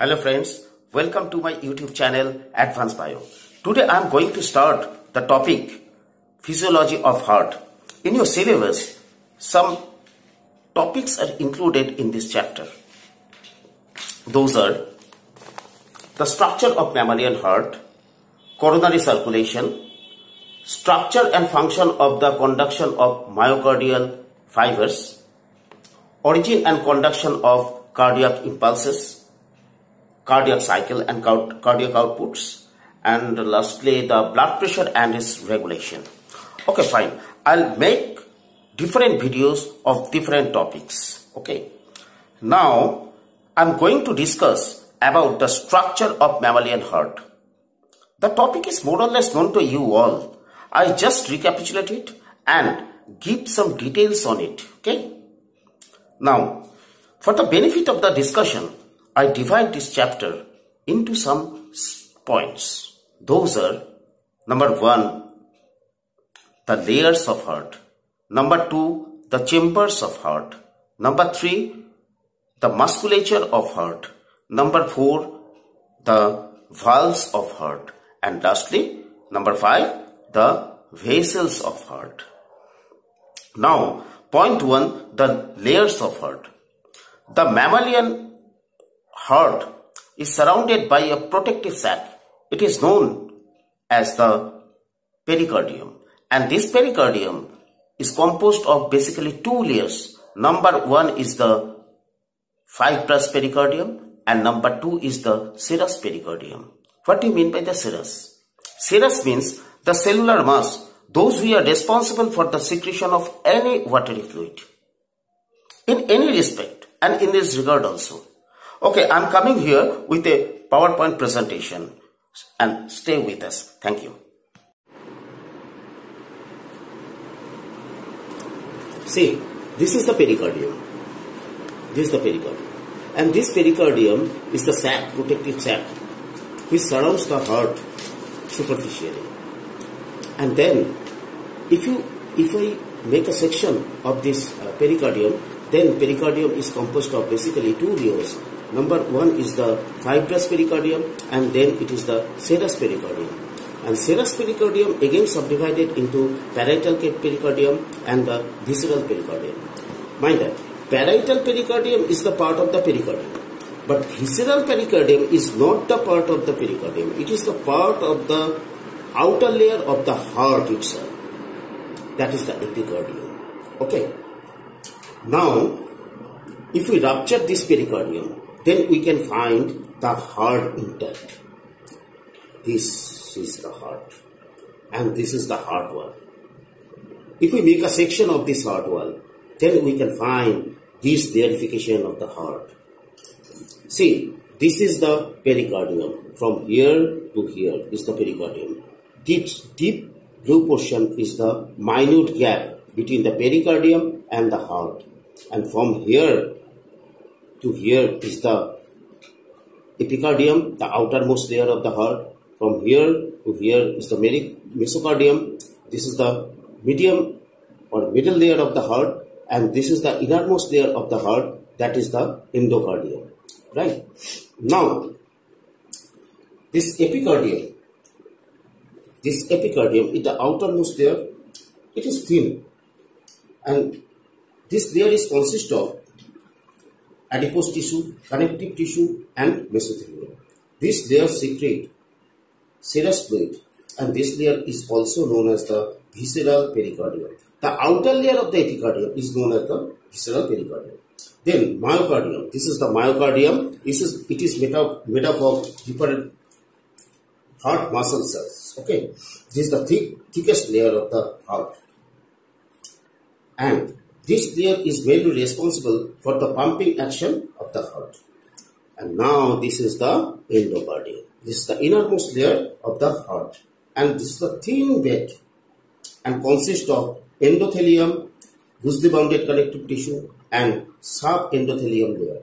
Hello friends, welcome to my YouTube channel Advanced Bio. Today I am going to start the topic Physiology of Heart. In your syllabus, some topics are included in this chapter. Those are the structure of mammalian heart, coronary circulation, structure and function of the conduction of myocardial fibers, origin and conduction of cardiac impulses, cardiac cycle and cardiac outputs. And lastly the blood pressure and its regulation. Okay fine. I'll make different videos of different topics. Okay. Now i'm going to discuss about the structure of mammalian heart. The topic is more or less known to you all. I just recapitulate it and give some details on it. Okay. Now for the benefit of the discussion I divide this chapter into some points. Those are number one, the layers of heart. Number two, the chambers of heart. Number three, the musculature of heart. Number four, the valves of heart. And lastly, number five, the vessels of heart. Now, point one, the layers of heart. The mammalian heart is surrounded by a protective sac. It is known as the pericardium. And this pericardium is composed of basically two layers. Number one is the fibrous pericardium and number two is the serous pericardium. What do you mean by the serous? Serous means the cellular mass, those who are responsible for the secretion of any watery fluid. In any respect and in this regard also. Okay, I'm coming here with a PowerPoint presentation and stay with us. Thank you. See, this is the pericardium. This is the pericardium. And this pericardium is the sac, protective sac, which surrounds the heart superficially. And then, if you, if I make a section of this uh, pericardium, then pericardium is composed of basically two layers Number one is the fibrous pericardium and then it is the serous pericardium. And serous pericardium again subdivided into parietal pericardium and the visceral pericardium. Mind that parietal pericardium is the part of the pericardium. But visceral pericardium is not the part of the pericardium. It is the part of the outer layer of the heart itself. That is the epicardium. Okay. Now, if we rupture this pericardium, then we can find the heart intact. This is the heart and this is the heart wall. If we make a section of this heart wall, then we can find this verification of the heart. See, this is the pericardium. From here to here is the pericardium. This deep blue portion is the minute gap between the pericardium and the heart. And from here to here is the epicardium, the outermost layer of the heart. From here to here is the mesocardium. This is the medium or middle layer of the heart and this is the innermost layer of the heart that is the endocardium. Right. Now, this epicardium, this epicardium is the outermost layer. It is thin and this layer is consist of adipose tissue, connective tissue and mesothelium. This layer secrete serous fluid and this layer is also known as the visceral pericardium. The outer layer of the epicardium is known as the visceral pericardium. Then myocardium. This is the myocardium. This is it is made up made up of different heart muscle cells. Okay, this is the thick thickest layer of the heart, and this layer is mainly responsible for the pumping action of the heart. And now this is the endocardium. This is the innermost layer of the heart. And this is the thin bed and consists of endothelium, loosely bounded connective tissue and subendothelium layer.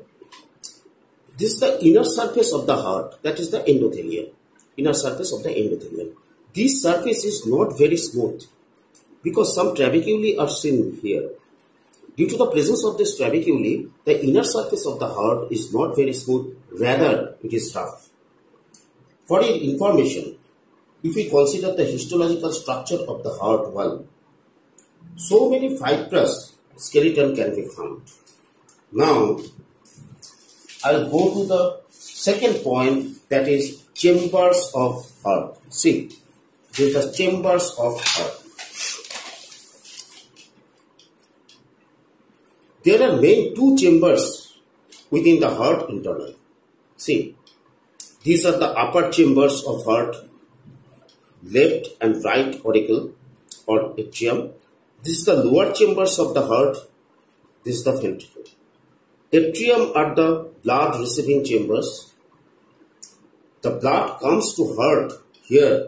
This is the inner surface of the heart, that is the endothelium, inner surface of the endothelium. This surface is not very smooth because some trabeculae are seen here due to the presence of this trabeculae, the inner surface of the heart is not very smooth, rather it is rough. For your information, if we consider the histological structure of the heart wall, so many fibrous skeleton can be found. Now, I'll go to the second point that is chambers of heart. See, these are chambers of heart. There are main two chambers within the heart internal. See, these are the upper chambers of heart, left and right auricle or atrium. This is the lower chambers of the heart. This is the ventricle. Atrium are the blood receiving chambers. The blood comes to heart here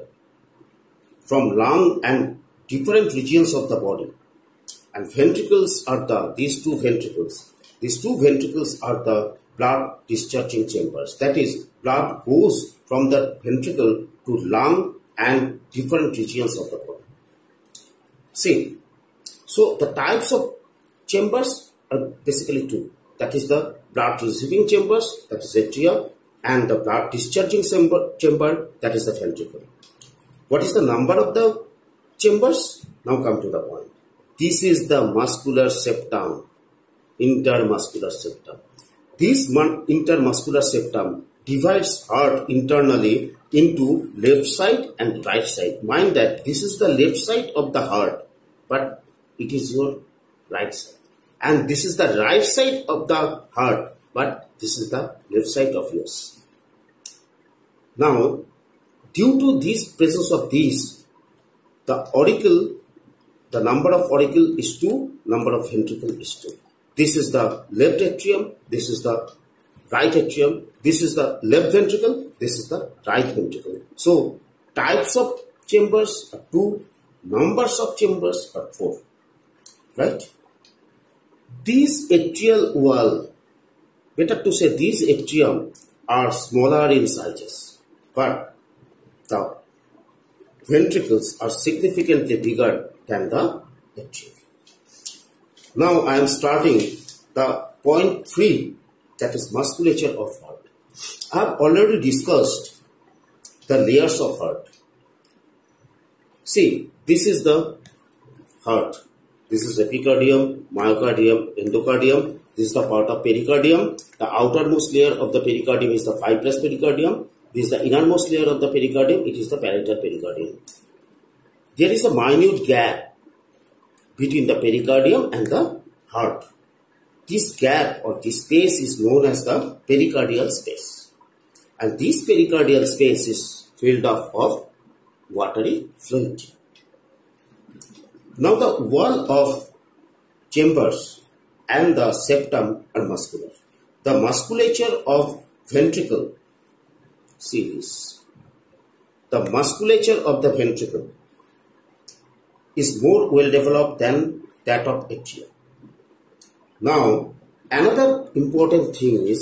from lung and different regions of the body and ventricles are the these two ventricles these two ventricles are the blood discharging chambers. That is blood goes from the ventricle to lung and different regions of the body. See so the types of chambers are basically two. That is the blood receiving chambers that is atria and the blood discharging chamber, chamber that is the ventricle. What is the number of the chambers? Now come to the point this is the muscular septum, intermuscular septum. This intermuscular septum divides heart internally into left side and right side. Mind that this is the left side of the heart, but it is your right side. And this is the right side of the heart, but this is the left side of yours. Now, due to this presence of these, the auricle the number of auricle is 2, number of ventricle is 2. This is the left atrium, this is the right atrium, this is the left ventricle, this is the right ventricle. So, types of chambers are 2, numbers of chambers are 4. Right? These atrial wall, better to say these atrium are smaller in sizes, but the ventricles are significantly bigger than the atrium. Now I am starting the point 3 that is musculature of heart. I have already discussed the layers of heart. See, this is the heart. This is epicardium, myocardium, endocardium. This is the part of pericardium. The outermost layer of the pericardium is the fibrous pericardium. This is the innermost layer of the pericardium. It is the parietal pericardium there is a minute gap between the pericardium and the heart. This gap or this space is known as the pericardial space. And this pericardial space is filled up of watery fluid. Now the wall of chambers and the septum are muscular. The musculature of ventricle, see this, the musculature of the ventricle is more well developed than that of atria. Now, another important thing is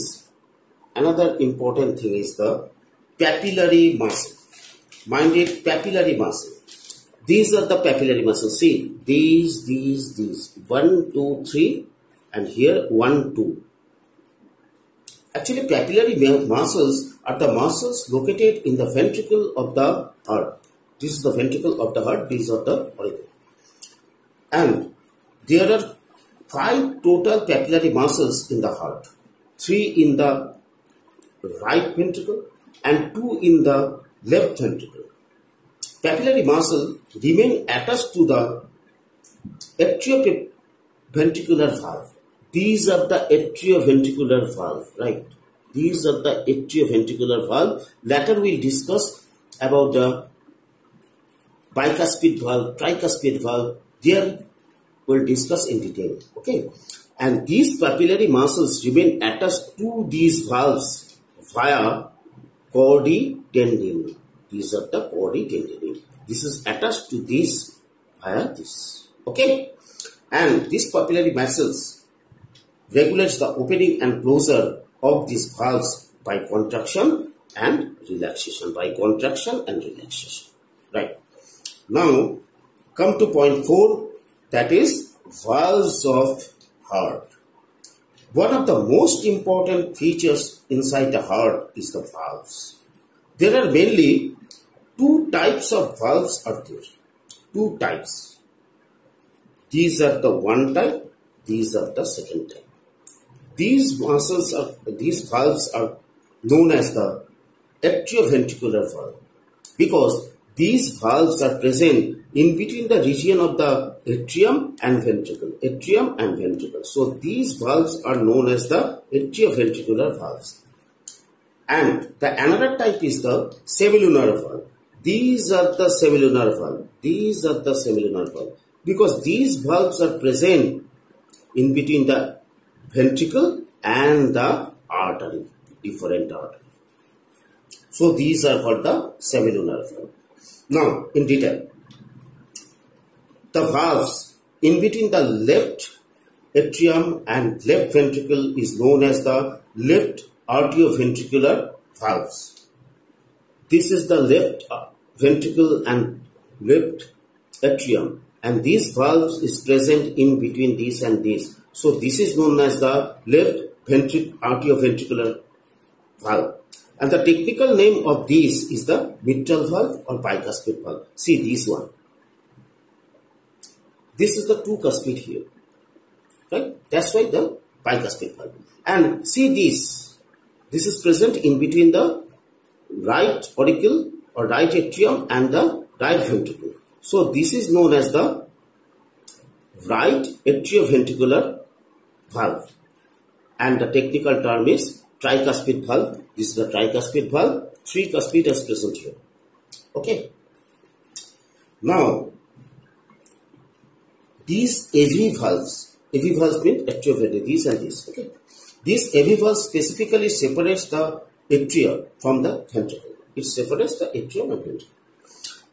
another important thing is the papillary muscle. Mind it, papillary muscle. These are the papillary muscles. See, these, these, these. One, two, three, and here one, two. Actually, papillary muscles are the muscles located in the ventricle of the heart. This is the ventricle of the heart. These are the auricle. And there are five total papillary muscles in the heart. Three in the right ventricle and two in the left ventricle. Papillary muscle remain attached to the atrioventricular valve. These are the atrioventricular valve, right? These are the atrioventricular valve. Later we'll discuss about the bicuspid valve, tricuspid valve. There we'll discuss in detail. Okay. And these papillary muscles remain attached to these valves via chordae tendineae. These are the chordae tendineae. This is attached to this via this. Okay. And these papillary muscles regulates the opening and closure of these valves by contraction and relaxation. By contraction and relaxation. Right. Now, come to point 4 that is valves of heart. One of the most important features inside the heart is the valves. There are mainly two types of valves are there. Two types. These are the one type, these are the second type. These muscles are, these valves are known as the atrioventricular valve because these valves are present in between the region of the atrium and ventricle. Atrium and ventricle. So these valves are known as the atrioventricular valves. And the another type is the semilunar valve. These are the semilunar valve. These are the semilunar valve. Because these valves are present in between the ventricle and the artery, different artery. So these are called the semilunar valve. Now, in detail, the valves in between the left atrium and left ventricle is known as the left arterioventricular valves. This is the left ventricle and left atrium and these valves is present in between this and this. So this is known as the left ventric arterioventricular valve. And the technical name of these is the mitral valve or bicuspid valve. See this one. This is the two cuspid here. Right? That's why the bicuspid valve. And see this. This is present in between the right auricle or right atrium and the right ventricle. So this is known as the right atrioventricular valve. And the technical term is tricuspid valve. This is the tricuspid valve. Three cuspid is present here. Okay. Now, these AV valves, AV valves mean atrioventricle, these and these. Okay. This AV valve specifically separates the atria from the ventricle. It separates the atrium and ventricle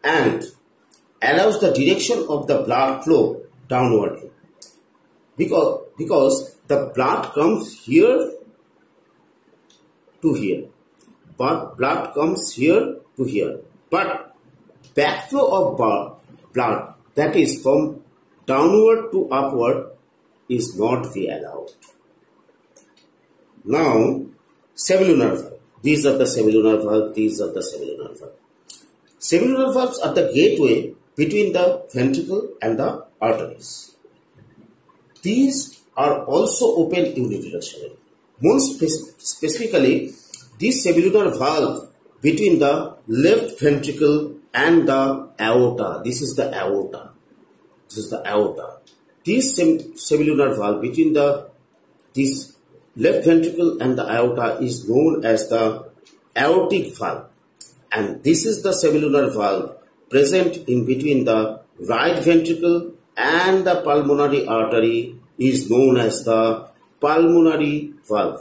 and allows the direction of the blood flow downward. because because the blood comes here to here but blood comes here to here but backflow of blood that is from downward to upward is not be allowed now semilunar these are the semilunar valves, these are the semilunar valves. Semilunar valves are the gateway between the ventricle and the arteries. These are also open unidirectionally. More spe specifically, this semilunar valve between the left ventricle and the aorta. This is the aorta. This is the aorta. This semilunar valve between the this left ventricle and the aorta is known as the aortic valve and this is the semilunar valve present in between the right ventricle and the pulmonary artery is known as the pulmonary valve.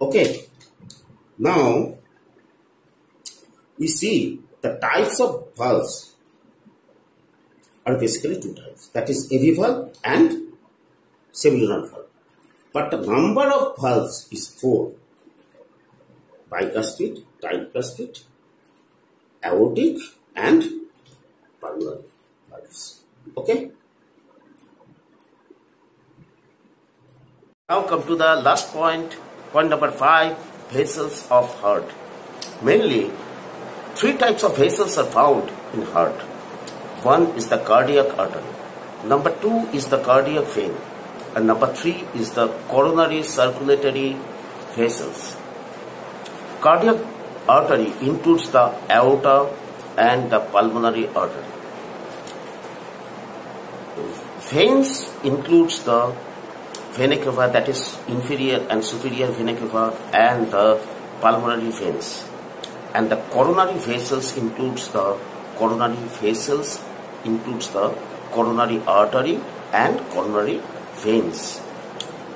Okay. Now, we see the types of valves are basically two types. That is AV valve and semilunar valve. But the number of valves is 4. Bicuspid, tricuspid, aortic and pulmonary valves. Okay? Now come to the last point, point number 5, vessels of heart. Mainly, three types of vessels are found in heart. One is the cardiac artery. Number two is the cardiac vein and number three is the coronary circulatory vessels. Cardiac artery includes the aorta and the pulmonary artery. Veins includes the vena cava that is inferior and superior vena cava and the pulmonary veins. And the coronary vessels includes the coronary vessels includes the coronary artery and coronary veins.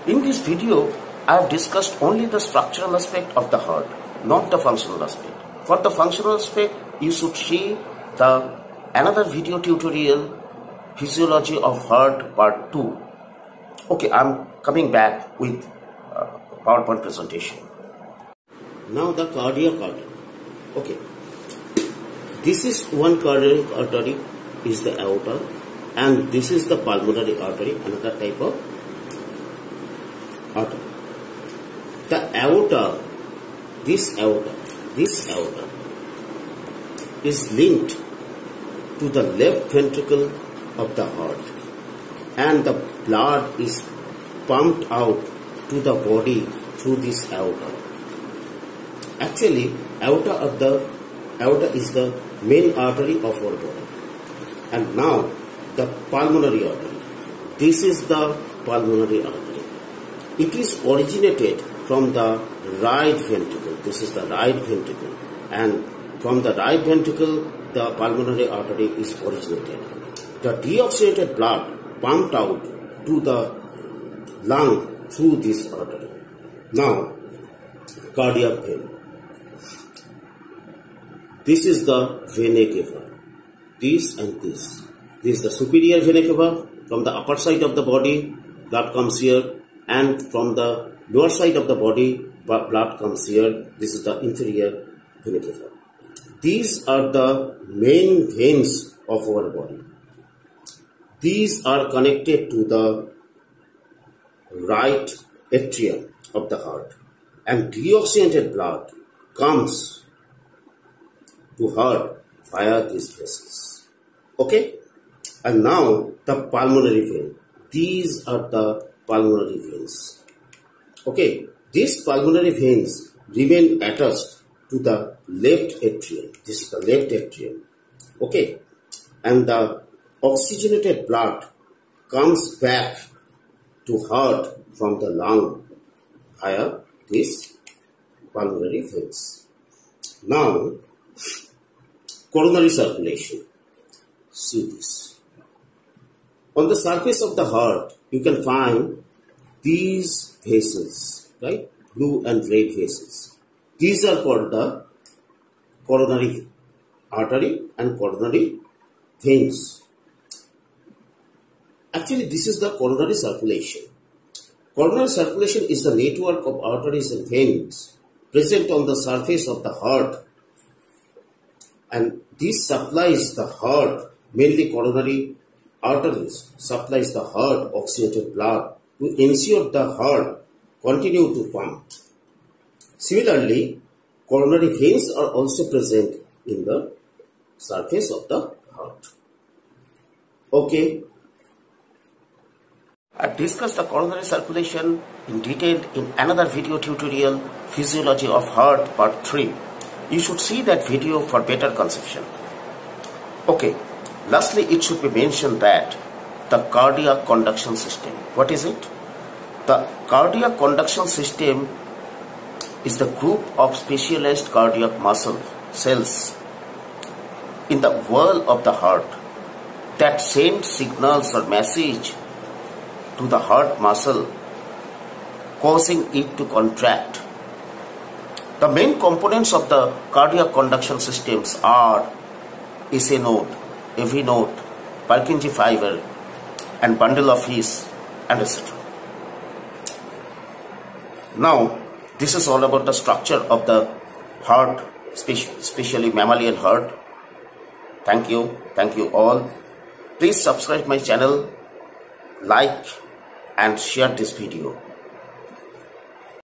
In this video, I have discussed only the structural aspect of the heart, not the functional aspect. For the functional aspect, you should see the another video tutorial, Physiology of Heart Part 2. Okay, I'm coming back with uh, PowerPoint presentation. Now the cardiac artery. Okay. This is one cardiac artery is the aorta and this is the pulmonary artery another type of artery. The aorta, this aorta, this aorta is linked to the left ventricle of the heart and the blood is pumped out to the body through this aorta. Actually, aorta of the aorta is the main artery of our body. And now the pulmonary artery. This is the pulmonary artery. It is originated from the right ventricle. This is the right ventricle. And from the right ventricle, the pulmonary artery is originated. The deoxygenated blood pumped out to the lung through this artery. Now, cardiac vein. This is the vena cava. This and this. This is the superior vena cava. From the upper side of the body, blood comes here, and from the lower side of the body, blood comes here. This is the inferior vena cava. These are the main veins of our body. These are connected to the right atrium of the heart and deoxygenated blood comes to heart via these vessels. Okay? And now the pulmonary vein. These are the pulmonary veins. Okay? These pulmonary veins remain attached to the left atrium. This is the left atrium. Okay? And the oxygenated blood comes back to heart from the lung via this pulmonary veins. Now, coronary circulation. See this. On the surface of the heart, you can find these vessels, right? Blue and red vessels. These are called the coronary artery and coronary veins. Actually, this is the coronary circulation. Coronary circulation is the network of arteries and veins present on the surface of the heart and this supplies the heart, mainly coronary arteries, supplies the heart oxygenated blood to ensure the heart continue to pump. Similarly, coronary veins are also present in the surface of the heart. Okay, I discussed the coronary circulation in detail in another video tutorial, Physiology of Heart Part 3. You should see that video for better conception. Okay, lastly it should be mentioned that the cardiac conduction system. What is it? The cardiac conduction system is the group of specialized cardiac muscle cells in the wall of the heart that send signals or message to the heart muscle causing it to contract. The main components of the cardiac conduction systems are SA node, AV node, Purkinje fiber and bundle of His and etc. Now this is all about the structure of the heart, especially mammalian heart. Thank you. Thank you all. Please subscribe my channel, like and share this video.